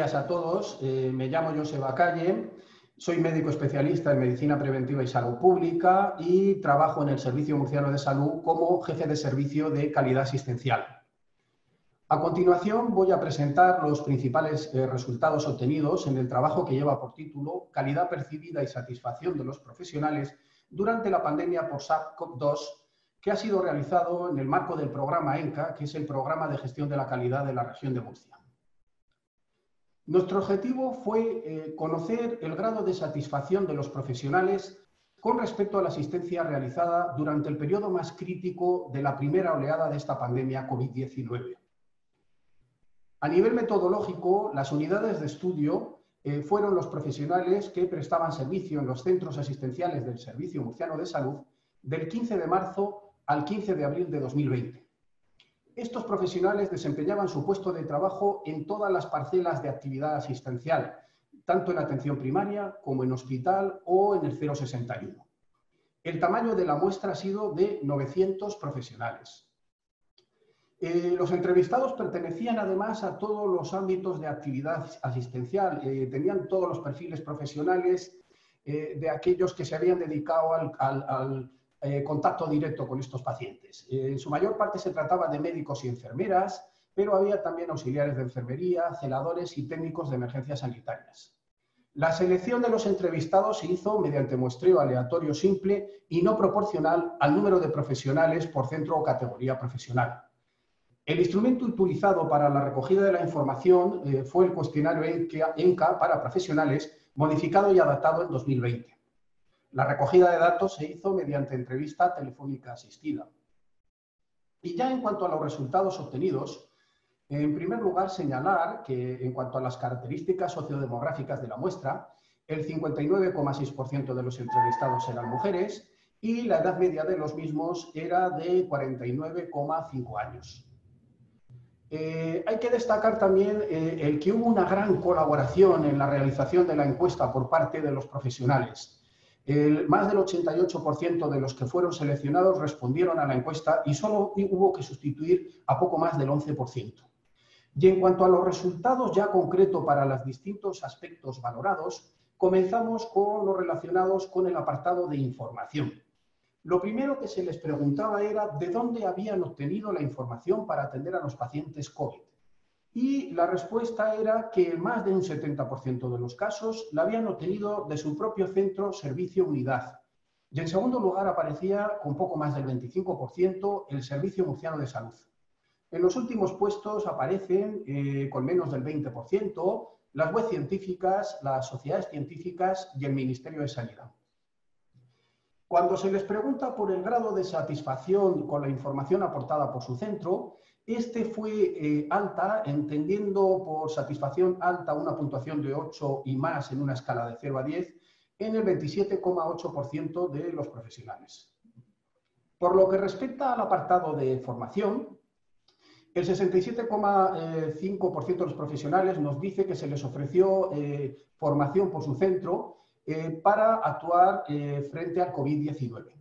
días a todos. Eh, me llamo Joseba Calle, soy médico especialista en medicina preventiva y salud pública y trabajo en el Servicio Murciano de Salud como jefe de servicio de calidad asistencial. A continuación voy a presentar los principales eh, resultados obtenidos en el trabajo que lleva por título Calidad percibida y satisfacción de los profesionales durante la pandemia por SARS-CoV-2 que ha sido realizado en el marco del programa ENCA, que es el Programa de Gestión de la Calidad de la Región de Murcia. Nuestro objetivo fue eh, conocer el grado de satisfacción de los profesionales con respecto a la asistencia realizada durante el periodo más crítico de la primera oleada de esta pandemia COVID-19. A nivel metodológico, las unidades de estudio eh, fueron los profesionales que prestaban servicio en los centros asistenciales del Servicio Murciano de Salud del 15 de marzo al 15 de abril de 2020. Estos profesionales desempeñaban su puesto de trabajo en todas las parcelas de actividad asistencial, tanto en atención primaria como en hospital o en el 061. El tamaño de la muestra ha sido de 900 profesionales. Eh, los entrevistados pertenecían además a todos los ámbitos de actividad asistencial, eh, tenían todos los perfiles profesionales eh, de aquellos que se habían dedicado al eh, contacto directo con estos pacientes. en su mayor parte se trataba de médicos y enfermeras, pero había también auxiliares de enfermería, celadores y técnicos de emergencias sanitarias. La selección de los entrevistados se hizo mediante muestreo aleatorio simple y no proporcional al número de profesionales por centro o categoría profesional. El instrumento utilizado para la recogida de la información eh, fue el cuestionario ENCA para profesionales, modificado y adaptado en 2020. La recogida de datos se hizo mediante entrevista telefónica asistida. Y ya en cuanto a los resultados obtenidos, en primer lugar señalar que en cuanto a las características sociodemográficas de la muestra, el 59,6% de los entrevistados eran mujeres y la edad media de los mismos era de 49,5 años. Eh, hay que destacar también eh, el que hubo una gran colaboración en la realización de la encuesta por parte de los profesionales más del 88% de los que fueron seleccionados respondieron a la encuesta y solo hubo que sustituir a poco más del 11%. Y en cuanto a los resultados ya concretos para los distintos aspectos valorados, comenzamos con los relacionados con el apartado de información. Lo primero que se les preguntaba era de dónde habían obtenido la información para atender a los pacientes COVID y la respuesta era que más de un 70% de los casos la habían obtenido de su propio centro servicio unidad. Y en segundo lugar aparecía con poco más del 25% el Servicio Murciano de Salud. En los últimos puestos aparecen eh, con menos del 20% las web científicas, las sociedades científicas y el Ministerio de Sanidad. Cuando se les pregunta por el grado de satisfacción con la información aportada por su centro, este fue eh, alta, entendiendo por satisfacción alta una puntuación de 8 y más en una escala de 0 a 10, en el 27,8% de los profesionales. Por lo que respecta al apartado de formación, el 67,5% de los profesionales nos dice que se les ofreció eh, formación por su centro eh, para actuar frente al COVID-19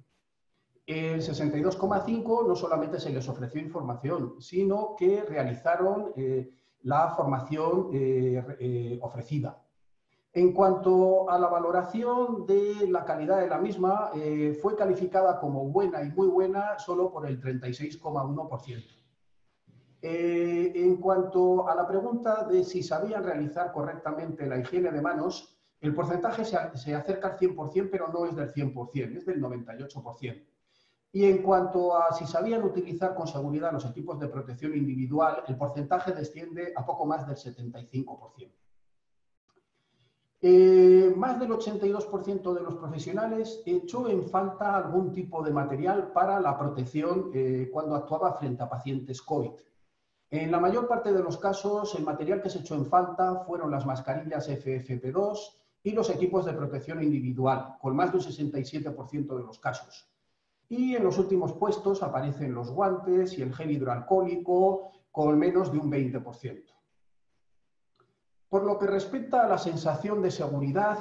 el 62,5 no solamente se les ofreció información, sino que realizaron eh, la formación eh, eh, ofrecida. En cuanto a la valoración de la calidad de la misma, fue calificada como buena y muy buena solo por el 36,1%. en cuanto a la pregunta de si sabían realizar correctamente la higiene de manos, el porcentaje se, se acerca al 100%, pero no es del 100%, es del 98%. Y en cuanto a si sabían utilizar con seguridad los equipos de protección individual, el porcentaje desciende a poco más del 75%. Eh, más del 82% de los profesionales echó en falta algún tipo de material para la protección eh, cuando actuaba frente a pacientes COVID. En la mayor parte de los casos, el material que se echó en falta fueron las mascarillas FFP2 y los equipos de protección individual, con más de un 67% de los casos. Y en los últimos puestos aparecen los guantes y el gel hidroalcohólico con menos de un 20%. Por lo que respecta a la sensación de seguridad,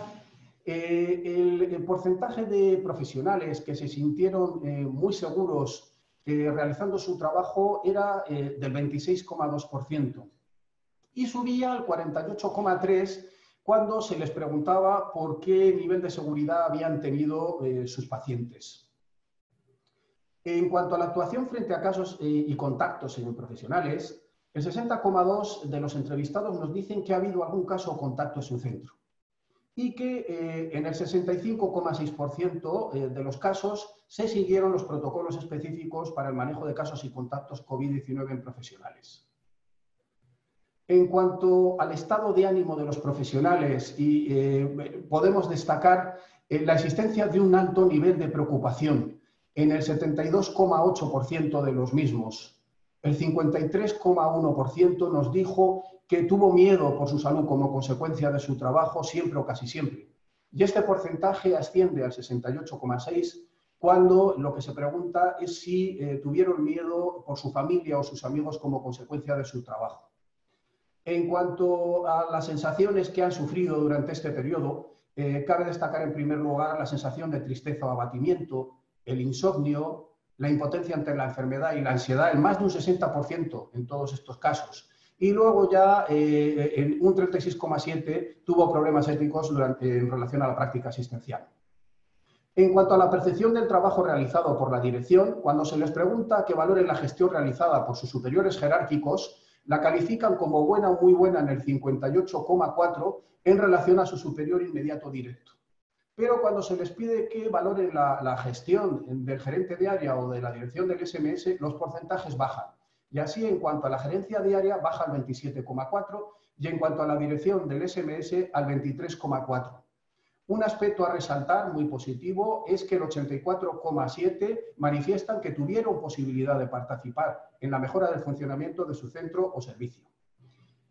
eh, el, porcentaje de profesionales que se sintieron eh, muy seguros eh, realizando su trabajo era del 26,2%. y subía al 48,3% cuando se les preguntaba por qué nivel de seguridad habían tenido sus pacientes. En cuanto a la actuación frente a casos eh, y contactos en profesionales, el 60,2% de los entrevistados nos dicen que ha habido algún caso o contacto en su centro y que eh, en el 65,6% eh, de los casos se siguieron los protocolos específicos para el manejo de casos y contactos COVID-19 en profesionales. En cuanto al estado de ánimo de los profesionales, y, podemos destacar la existencia de un alto nivel de preocupación en el 72,8% de los mismos. El 53,1% nos dijo que tuvo miedo por su salud como consecuencia de su trabajo siempre o casi siempre. Y este porcentaje asciende al 68,6 cuando lo que se pregunta es si eh, tuvieron miedo por su familia o sus amigos como consecuencia de su trabajo. En cuanto a las sensaciones que han sufrido durante este periodo, eh, cabe destacar en primer lugar la sensación de tristeza o abatimiento, el insomnio, la impotencia ante la enfermedad y la ansiedad, en más de un 60% en todos estos casos y luego ya eh, en un 36,7 tuvo problemas éticos en relación a la práctica asistencial. En cuanto a la percepción del trabajo realizado por la dirección, cuando se les pregunta que valoren la gestión realizada por sus superiores jerárquicos, la califican como buena o muy buena en el 58,4 en relación a su superior inmediato directo. Pero cuando se les pide que valoren la, gestión del gerente de área o de la dirección del SMS, los porcentajes bajan. Y así, en cuanto a la gerencia diaria, baja al 27,4 y en cuanto a la dirección del SMS, al 23,4. Un aspecto a resaltar muy positivo es que el 84,7 manifiestan que tuvieron posibilidad de participar en la mejora del funcionamiento de su centro o servicio.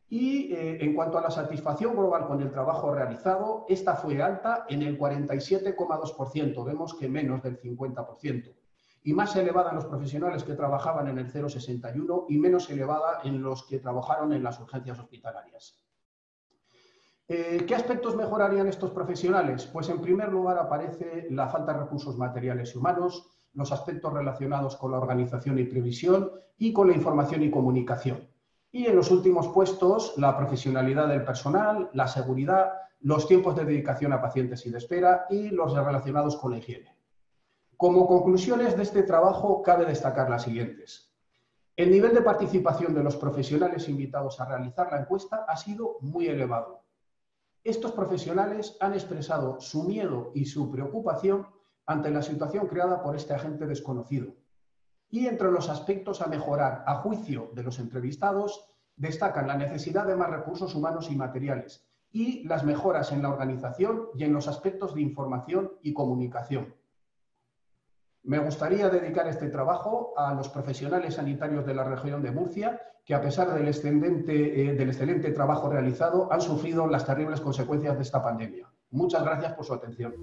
Y eh, en cuanto a la satisfacción global con el trabajo realizado, esta fue alta en el 47,2%, vemos que menos del 50% y más elevada en los profesionales que trabajaban en el 061 y menos elevada en los que trabajaron en las urgencias hospitalarias. Eh, ¿Qué aspectos mejorarían estos profesionales? Pues en primer lugar aparece la falta de recursos materiales y humanos, los aspectos relacionados con la organización y previsión y con la información y comunicación. Y en los últimos puestos, la profesionalidad del personal, la seguridad, los tiempos de dedicación a pacientes y de espera y los relacionados con la higiene. Como conclusiones de este trabajo, cabe destacar las siguientes. El nivel de participación de los profesionales invitados a realizar la encuesta ha sido muy elevado. Estos profesionales han expresado su miedo y su preocupación ante la situación creada por este agente desconocido. Y entre los aspectos a mejorar a juicio de los entrevistados destacan la necesidad de más recursos humanos y materiales y las mejoras en la organización y en los aspectos de información y comunicación. Me gustaría dedicar este trabajo a los profesionales sanitarios de la región de Murcia, que a pesar del eh, del excelente trabajo realizado, han sufrido las terribles consecuencias de esta pandemia. Muchas gracias por su atención.